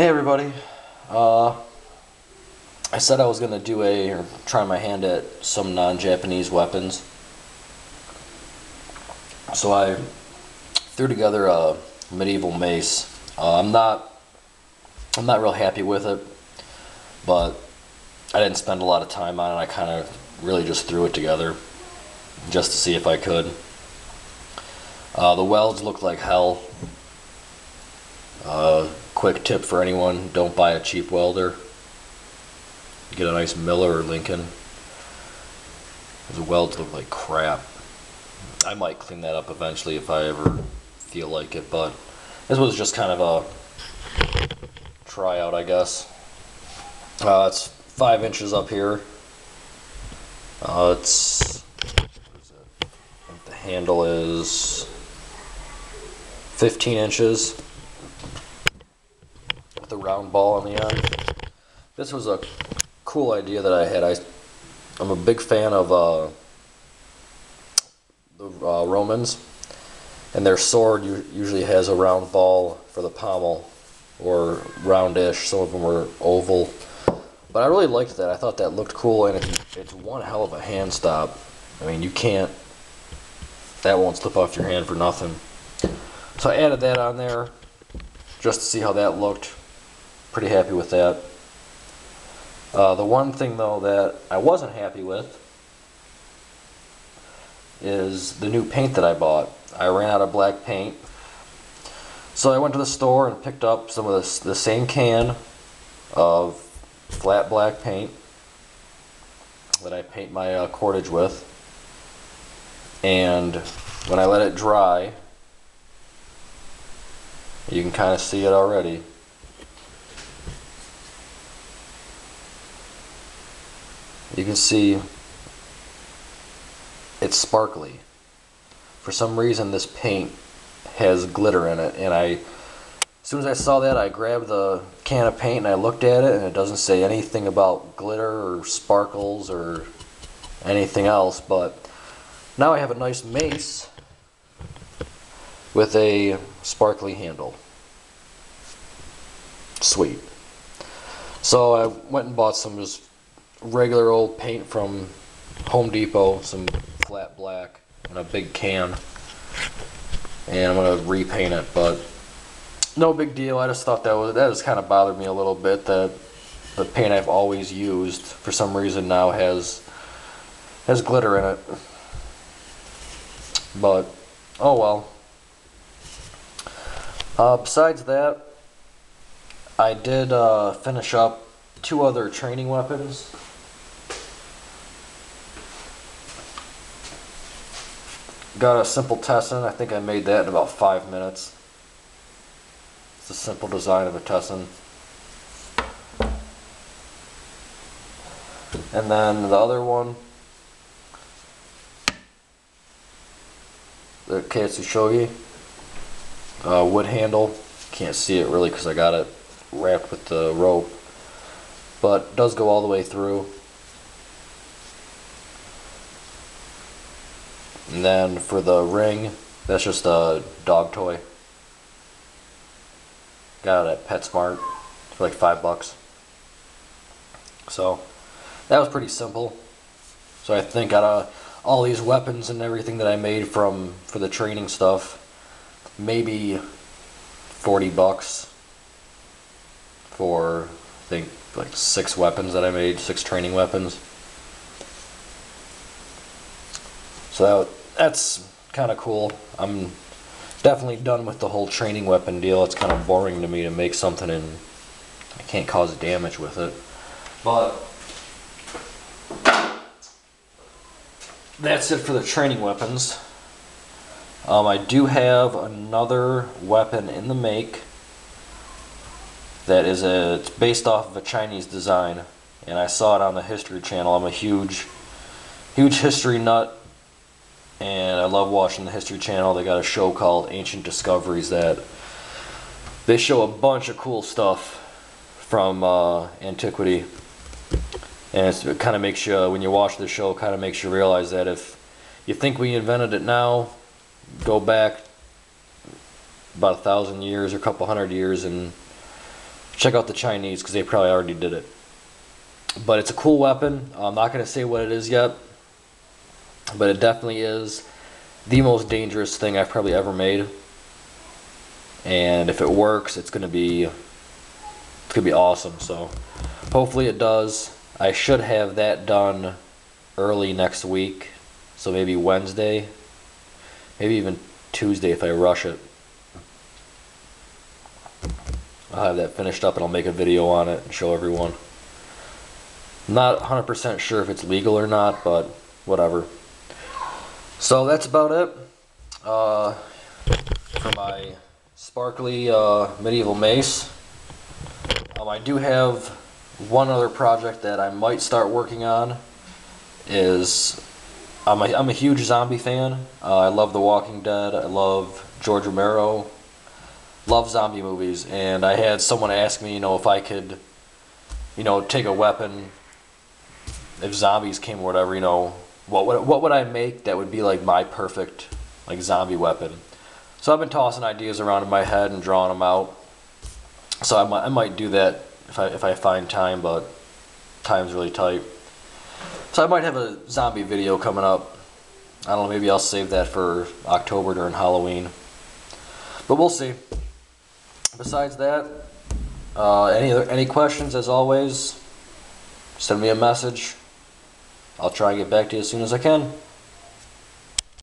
Hey everybody. Uh, I said I was gonna do a or try my hand at some non-Japanese weapons. So I threw together a medieval mace. Uh, I'm not I'm not real happy with it, but I didn't spend a lot of time on it. I kind of really just threw it together just to see if I could. Uh, the welds look like hell. Uh, quick tip for anyone, don't buy a cheap welder. Get a nice Miller or Lincoln. The welds look like crap. I might clean that up eventually if I ever feel like it, but this was just kind of a tryout, I guess. Uh, it's five inches up here. Uh, it's it? the handle is 15 inches the round ball on the end. This was a cool idea that I had. I, I'm a big fan of uh, the uh, Romans, and their sword usually has a round ball for the pommel, or roundish. Some of them were oval. But I really liked that. I thought that looked cool, and it's, it's one hell of a hand stop. I mean, you can't, that won't slip off your hand for nothing. So I added that on there just to see how that looked pretty happy with that. Uh, the one thing though that I wasn't happy with is the new paint that I bought. I ran out of black paint. So I went to the store and picked up some of the same can of flat black paint that I paint my uh, cordage with. And when I let it dry, you can kind of see it already. You can see it's sparkly. For some reason this paint has glitter in it and I as soon as I saw that I grabbed the can of paint and I looked at it and it doesn't say anything about glitter or sparkles or anything else but now I have a nice mace with a sparkly handle. Sweet. So I went and bought some just regular old paint from Home Depot, some flat black, in a big can. And I'm gonna repaint it, but no big deal. I just thought that was that just kind of bothered me a little bit that the paint I've always used for some reason now has has glitter in it. But oh well. Uh, besides that, I did uh, finish up two other training weapons. Got a simple Tesson. I think I made that in about five minutes. It's a simple design of a Tesson. And then the other one, the Katsushogi, uh, wood handle. Can't see it really because I got it wrapped with the rope, but does go all the way through. And then for the ring, that's just a dog toy. Got it at PetSmart for like five bucks. So that was pretty simple. So I think out of all these weapons and everything that I made from for the training stuff, maybe 40 bucks for I think like six weapons that I made, six training weapons. So that that's kind of cool. I'm definitely done with the whole training weapon deal. It's kind of boring to me to make something and I can't cause damage with it. But that's it for the training weapons. Um, I do have another weapon in the make that is a, it's based off of a Chinese design and I saw it on the History Channel. I'm a huge, huge history nut and I love watching the History Channel. They got a show called Ancient Discoveries that they show a bunch of cool stuff from uh, antiquity, and it kind of makes you when you watch the show, kind of makes you realize that if you think we invented it now, go back about a thousand years or a couple hundred years and check out the Chinese because they probably already did it. But it's a cool weapon. I'm not going to say what it is yet, but it definitely is the most dangerous thing I've probably ever made. And if it works, it's going to be it's to be awesome. So hopefully it does. I should have that done early next week. So maybe Wednesday, maybe even Tuesday if I rush it. I'll have that finished up and I'll make a video on it and show everyone. Not 100% sure if it's legal or not, but whatever. So that's about it uh, for my sparkly uh, medieval mace. Um, I do have one other project that I might start working on. Is I'm a, I'm a huge zombie fan. Uh, I love The Walking Dead. I love George Romero. Love zombie movies, and I had someone ask me, you know, if I could, you know, take a weapon if zombies came or whatever, you know, what would what would I make that would be like my perfect like zombie weapon? So I've been tossing ideas around in my head and drawing them out. So I might I might do that if I if I find time, but time's really tight. So I might have a zombie video coming up. I don't know, maybe I'll save that for October during Halloween. But we'll see. Besides that, uh, any other, any questions? As always, send me a message. I'll try and get back to you as soon as I can.